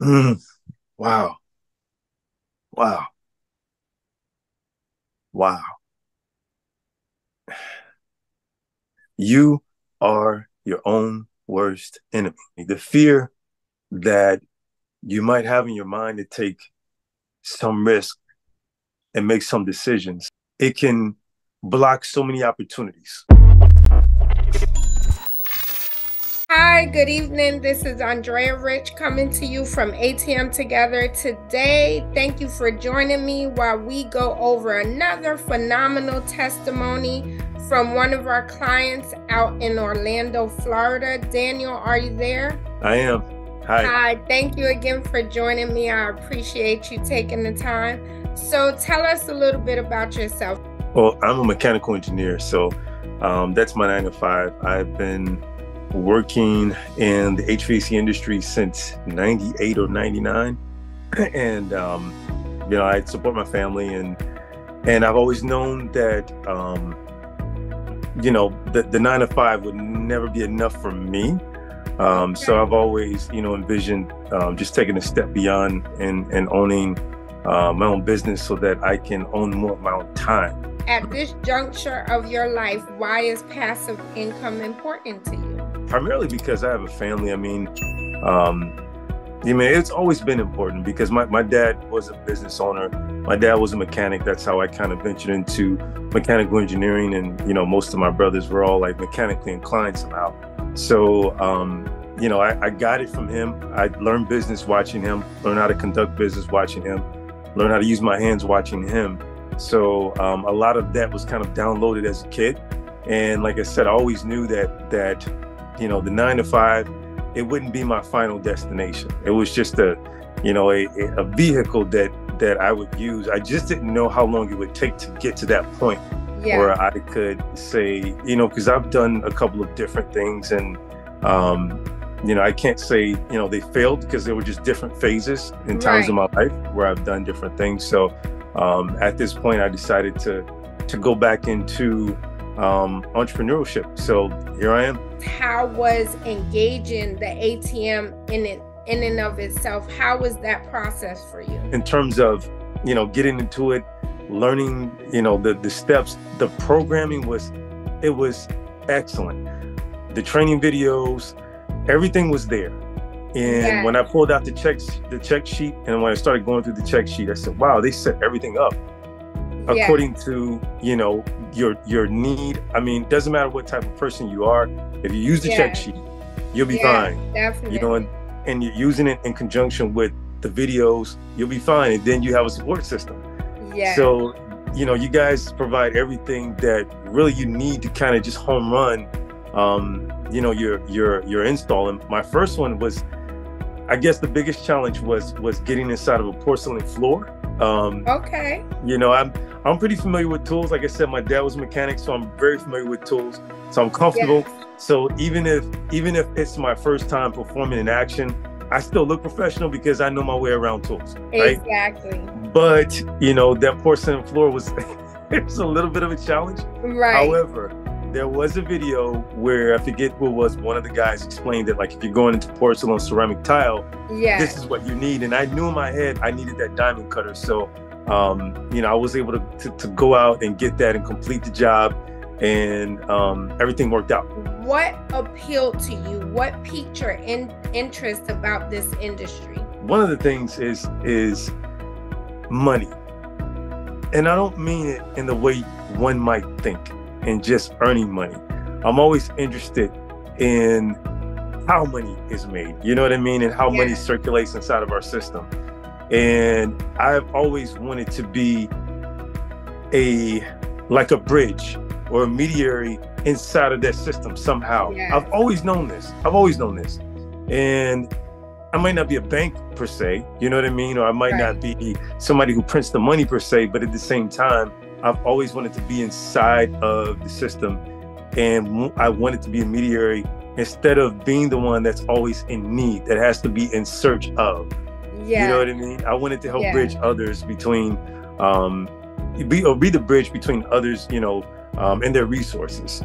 Mm. Wow. Wow. Wow. You are your own worst enemy. The fear that you might have in your mind to take some risk and make some decisions, it can block so many opportunities. Hi, good evening. This is Andrea Rich coming to you from ATM Together today. Thank you for joining me while we go over another phenomenal testimony from one of our clients out in Orlando, Florida. Daniel, are you there? I am. Hi. Hi. Thank you again for joining me. I appreciate you taking the time. So, tell us a little bit about yourself. Well, I'm a mechanical engineer, so um, that's my nine to five. I've been working in the HVAC industry since 98 or 99. And, um, you know, I support my family and, and I've always known that, um, you know, the, the nine to five would never be enough for me. Um, so I've always, you know, envisioned um, just taking a step beyond and, and owning uh, my own business so that I can own more of my own time. At this juncture of your life, why is passive income important to you? Primarily because I have a family. I mean, um, I mean, it's always been important because my, my dad was a business owner. My dad was a mechanic. That's how I kind of ventured into mechanical engineering. And, you know, most of my brothers were all like mechanically inclined somehow. So, um, you know, I, I got it from him. I learned business watching him, learned how to conduct business watching him, learned how to use my hands watching him. So um, a lot of that was kind of downloaded as a kid. And like I said, I always knew that that you know, the nine to five, it wouldn't be my final destination. It was just a, you know, a, a vehicle that that I would use. I just didn't know how long it would take to get to that point yeah. where I could say, you know, because I've done a couple of different things and, um, you know, I can't say, you know, they failed because they were just different phases in times right. of my life where I've done different things. So um, at this point, I decided to to go back into um, entrepreneurship. So here I am. How was engaging the ATM in it in and of itself? How was that process for you? In terms of you know getting into it, learning you know the the steps, the programming was it was excellent. The training videos, everything was there. And yeah. when I pulled out the checks, the check sheet, and when I started going through the check sheet, I said, "Wow, they set everything up yeah. according to you know your your need. I mean, doesn't matter what type of person you are. If you use the yeah. check sheet, you'll be yeah, fine. Definitely. You know, and, and you're using it in conjunction with the videos, you'll be fine. And then you have a support system. Yeah. So, you know, you guys provide everything that really you need to kind of just home run um, you know, your your your install. And my first one was I guess the biggest challenge was was getting inside of a porcelain floor. Um, okay. You know, I'm I'm pretty familiar with tools. Like I said, my dad was a mechanic, so I'm very familiar with tools. So I'm comfortable. Yes. So even if even if it's my first time performing in action, I still look professional because I know my way around tools. Right? Exactly. But you know, that porcelain floor was it was a little bit of a challenge. Right. However, there was a video where I forget who was one of the guys explained that like if you're going into porcelain ceramic tile, yeah. this is what you need. And I knew in my head I needed that diamond cutter. So um, you know, I was able to, to, to, go out and get that and complete the job, and um, everything worked out. What appealed to you? What piqued your in- interest about this industry? One of the things is is money, and I don't mean it in the way one might think, and just earning money. I'm always interested in how money is made. You know what I mean, and how yeah. money circulates inside of our system. And I've always wanted to be a like a bridge or a mediary inside of that system somehow. Yeah. I've always known this. I've always known this. And I might not be a bank per se, you know what I mean? Or I might right. not be somebody who prints the money per se, but at the same time, I've always wanted to be inside of the system. And I wanted to be a mediary instead of being the one that's always in need, that has to be in search of. Yeah. You know what I mean? I wanted to help yeah. bridge others between, um, be or be the bridge between others, you know, um, and their resources.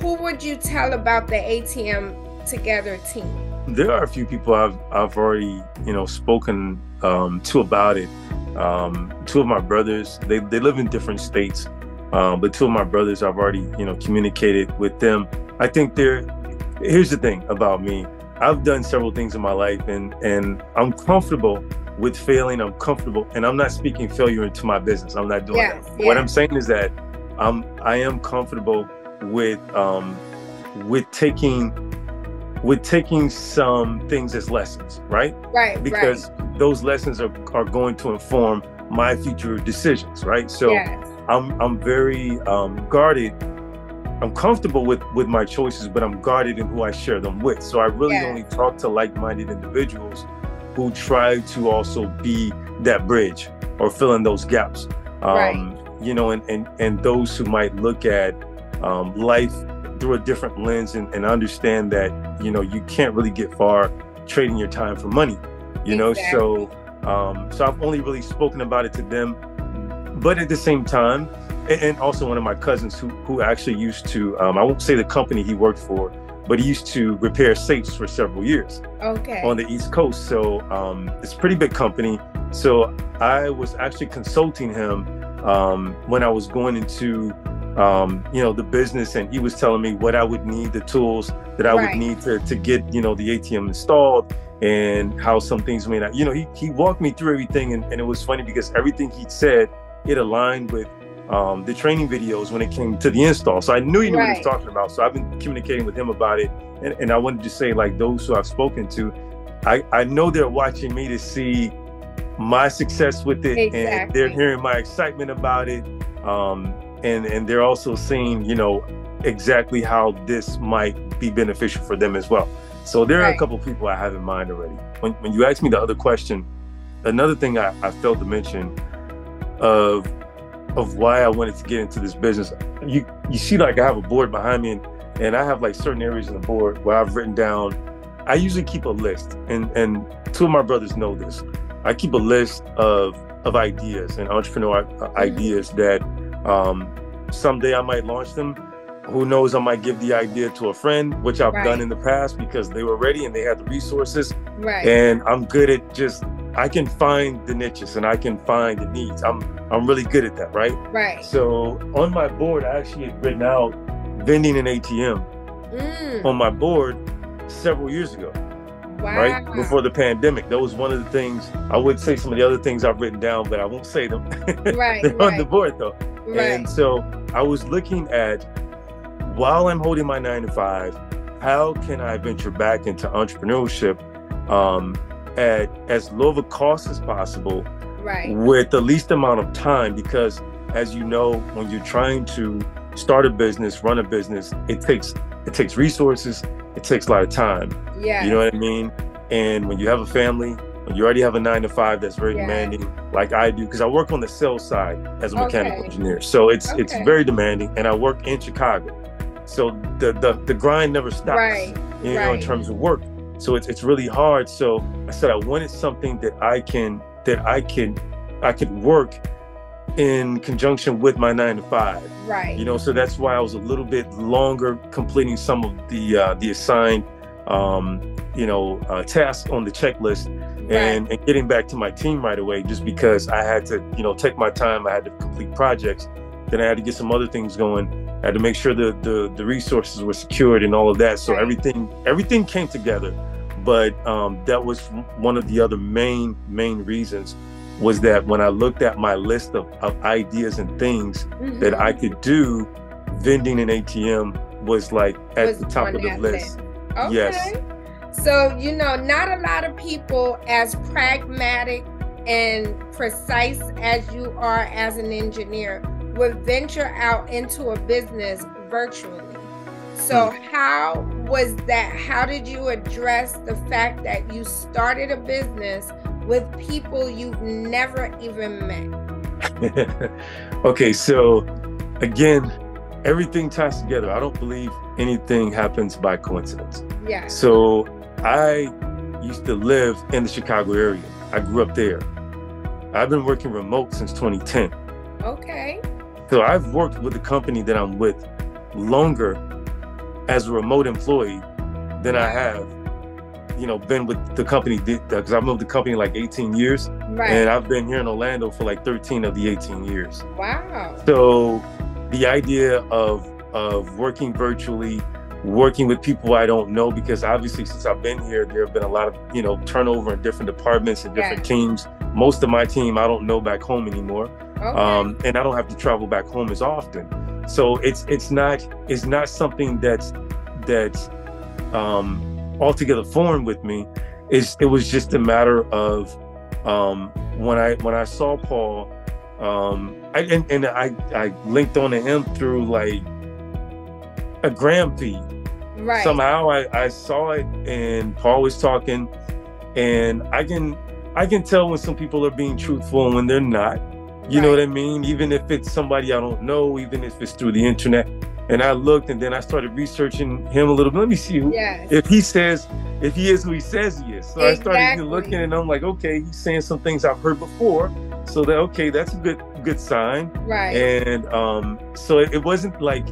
Who would you tell about the ATM Together team? there are a few people I've I've already you know spoken um, to about it. Um, two of my brothers, they they live in different states, um, but two of my brothers I've already you know communicated with them. I think they're. Here's the thing about me. I've done several things in my life, and and I'm comfortable with failing. I'm comfortable, and I'm not speaking failure into my business. I'm not doing yes, that. Yes. What I'm saying is that I'm I am comfortable with um, with taking with taking some things as lessons, right? Right. Because right. Those lessons are, are going to inform my future decisions, right? So yes. I'm I'm very um, guarded. I'm comfortable with with my choices, but I'm guarded in who I share them with. So I really yes. only talk to like-minded individuals who try to also be that bridge or fill in those gaps. Um, right. You know, and, and and those who might look at um, life through a different lens and, and, understand that you know you can't really get far trading your time for money you know so um, so i've only really spoken about it to them but at the same time and, and also one of my cousins who who actually used to um, i won't say the company he worked for but he used to repair safes for several years okay. on the east coast. So um, it's a pretty big company. So i was actually consulting him um, when i was going into um, you know, the business, and he was telling me what I would need, the tools that I right. would need to to get, you know, the ATM installed, and how some things may not. You know, he he walked me through everything, and, and it was funny because everything he said it aligned with um, the training videos when it came to the install. So I knew he knew right. what he was talking about. So I've been communicating with him about it, and, and I wanted to say, like those who I've spoken to, I I know they're watching me to see my success with it, exactly. and they're hearing my excitement about it. Um, and and they're also seeing you know exactly how this might be beneficial for them as well so there right. are a couple people i have in mind already when, when you asked me the other question another thing I, I felt to mention of of why i wanted to get into this business you you see like i have a board behind me and, and i have like certain areas in the board where i've written down i usually keep a list and and two of my brothers know this i keep a list of of ideas and entrepreneur mm-hmm. ideas that um, someday I might launch them. Who knows? I might give the idea to a friend, which I've right. done in the past because they were ready and they had the resources. Right. And I'm good at just I can find the niches and I can find the needs. I'm I'm really good at that, right? Right. So on my board, I actually had written out vending an ATM mm. on my board several years ago. Wow. Right before the pandemic, that was one of the things. I would say some of the other things I've written down, but I won't say them. Right. They're right. on the board though. Right. And so I was looking at while I'm holding my nine to five, how can I venture back into entrepreneurship um, at as low of a cost as possible, right. with the least amount of time? Because as you know, when you're trying to start a business, run a business, it takes it takes resources, it takes a lot of time. Yeah. You know what I mean? And when you have a family, you already have a nine to five that's very yeah. demanding, like I do, because I work on the sales side as a mechanical okay. engineer. So it's okay. it's very demanding, and I work in Chicago. So the the, the grind never stops, right. you know, right. in terms of work. So it's it's really hard. So I said I wanted something that I can that I can I could work in conjunction with my nine to five. Right. You know, so that's why I was a little bit longer completing some of the uh, the assigned um, you know uh, tasks on the checklist and, and getting back to my team right away just because I had to, you know, take my time. I had to complete projects. Then I had to get some other things going. I had to make sure the the, the resources were secured and all of that. So right. everything everything came together. But um, that was one of the other main main reasons was that when I looked at my list of, of ideas and things mm-hmm. that I could do, vending an ATM was like at was the top of the list. Okay. Yes. So, you know, not a lot of people as pragmatic and precise as you are as an engineer would venture out into a business virtually. So, hmm. how was that? How did you address the fact that you started a business with people you've never even met? okay, so again, everything ties together. I don't believe anything happens by coincidence. Yeah. So I used to live in the Chicago area. I grew up there. I've been working remote since 2010. Okay. So I've worked with the company that I'm with longer as a remote employee than I have you know, been with the company because uh, I've moved the company like 18 years, right. and I've been here in Orlando for like 13 of the 18 years. Wow. So the idea of of working virtually, working with people I don't know, because obviously since I've been here, there have been a lot of you know turnover in different departments and different teams. Most of my team I don't know back home anymore, okay. um, and I don't have to travel back home as often. So it's it's not it's not something that's that's um, altogether foreign with me. It's, it was just a matter of um, when I when I saw Paul, um, I, and, and I I linked on to him through like a gram feed. Right. Somehow I, I saw it and Paul was talking, and I can I can tell when some people are being truthful and when they're not. You right. know what I mean? Even if it's somebody I don't know, even if it's through the internet. And I looked and then I started researching him a little bit. Let me see who, yes. if he says, if he is who he says he is. So exactly. I started looking and I'm like, okay, he's saying some things I've heard before. So that, okay, that's a good, good sign. Right. And um, so it, it wasn't like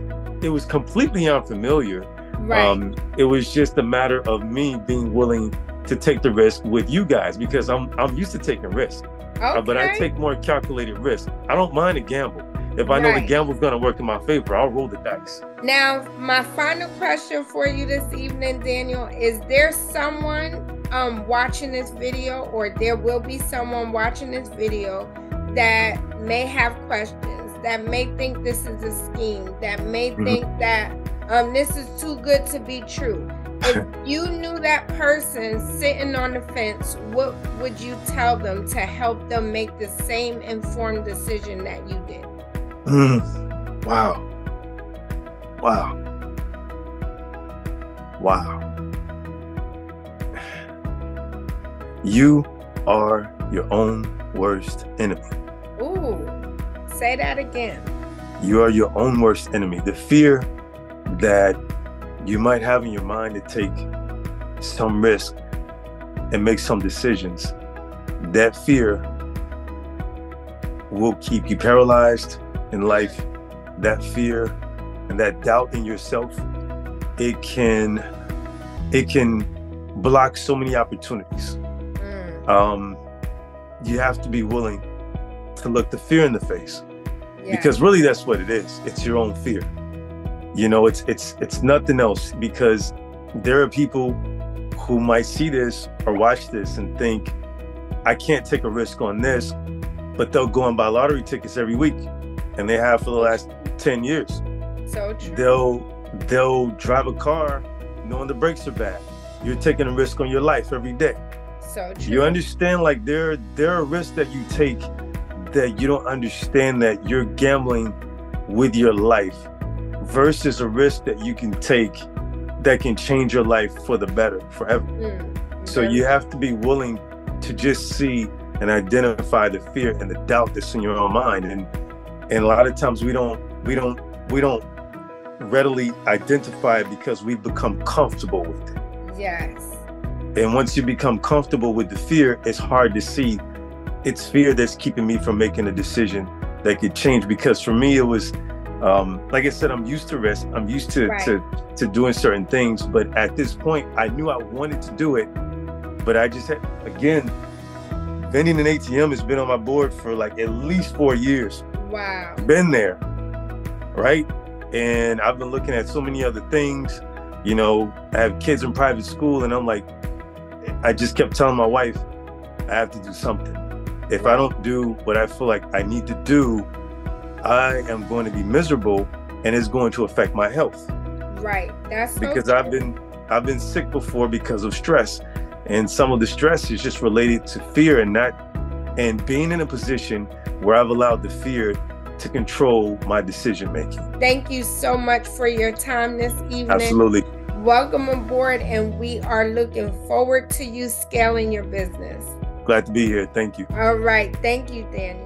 it was completely unfamiliar. Right. Um, it was just a matter of me being willing to take the risk with you guys because I'm I'm used to taking risks. Okay. Uh, but I take more calculated risk. I don't mind a gamble. If I know right. the gamble's gonna work in my favor, I'll roll the dice. Now, my final question for you this evening, Daniel, is there someone um watching this video, or there will be someone watching this video that may have questions, that may think this is a scheme, that may mm-hmm. think that um this is too good to be true if you knew that person sitting on the fence, what would you tell them to help them make the same informed decision that you did? Mm. Wow. Wow. Wow. You are your own worst enemy. Say that again. You are your own worst enemy. The fear that you might have in your mind to take some risk and make some decisions. That fear will keep you paralyzed in life. That fear and that doubt in yourself, it can it can block so many opportunities. Mm. Um, you have to be willing to look the fear in the face. Yeah. Because really that's what it is. It's your own fear you know it's it's it's nothing else because there are people who might see this or watch this and think i can't take a risk on this but they'll go and buy lottery tickets every week and they have for the last 10 years so true. they'll they'll drive a car knowing the brakes are bad you're taking a risk on your life every day so true. you understand like there there are risks that you take that you don't understand that you're gambling with your life versus a risk that you can take that can change your life for the better forever. Mm, so you have to be willing to just see and identify the fear and the doubt that's in your own mind. And and a lot of times we don't we don't we don't readily identify it because we've become comfortable with it. Yes. And once you become comfortable with the fear, it's hard to see it's fear that's keeping me from making a decision that could change. Because for me, it was um, like I said, I'm used to risk. I'm used to, right. to to doing certain things. But at this point, I knew I wanted to do it, but I just had again, vending an ATM has been on my board for like at least four years. Wow. Been there, right? And I've been looking at so many other things. You know, I have kids in private school, and I'm like, I just kept telling my wife, I have to do something. If I don't do what I feel like I need to do, I am going to be miserable and it's going to affect my health. Right. That's because. I've been I've been sick before because of stress. And some of the stress is just related to fear and not and being in a position where I've allowed the fear to control my decision making. Thank you so much for your time this evening. Absolutely. Welcome aboard, and we are looking forward to you scaling your business. Glad to be here. Thank you. All right. Thank you, Daniel.